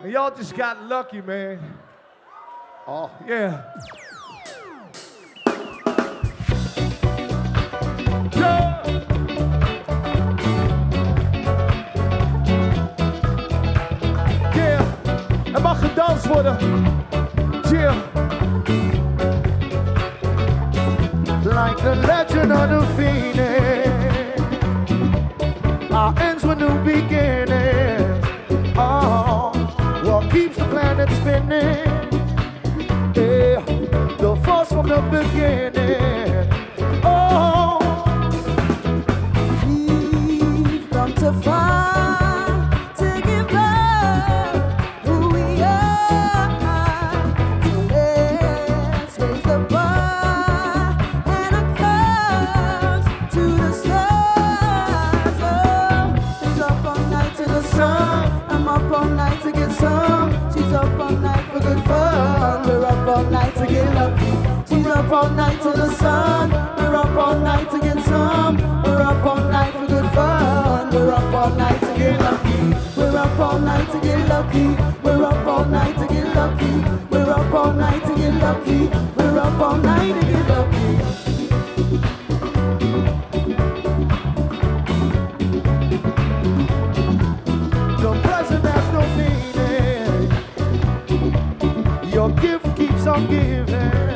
And y'all just got lucky, man. Oh, Yeah. Yeah. Yeah. Er mag gedanst worden. Yeah. The legend of the phoenix. Our ends were new beginnings. Oh, what keeps the planet spinning? Yeah, the force from the beginning. We're up all night to get lucky. Your gift keeps on giving.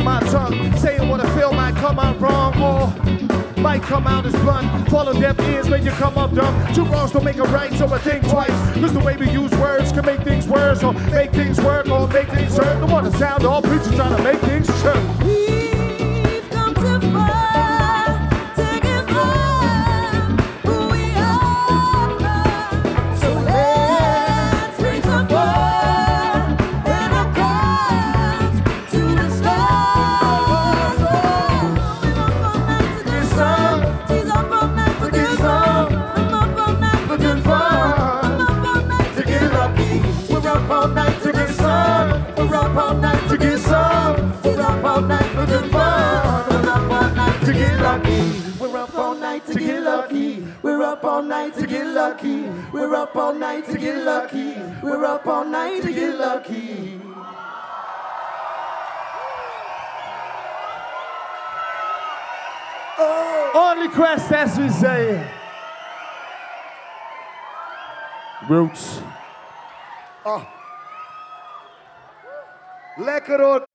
Biting my tongue, saying what I feel might come out wrong or might come out as blunt. Follow deaf ears, when you come up dumb. Two wrongs don't make a right, so I think twice. Cause the way we use words can make things worse or make things work or make things hurt. Want to sound all preachers trying to make things true. Up all night to get some. We're up all night for good fun. We're up all night to get lucky. We're up all night to get lucky. We're up all night to get lucky. We're up all night to get lucky. We're up all night to get lucky. Oh, only quest, as we say. Roots. Ah. Lekker hoor.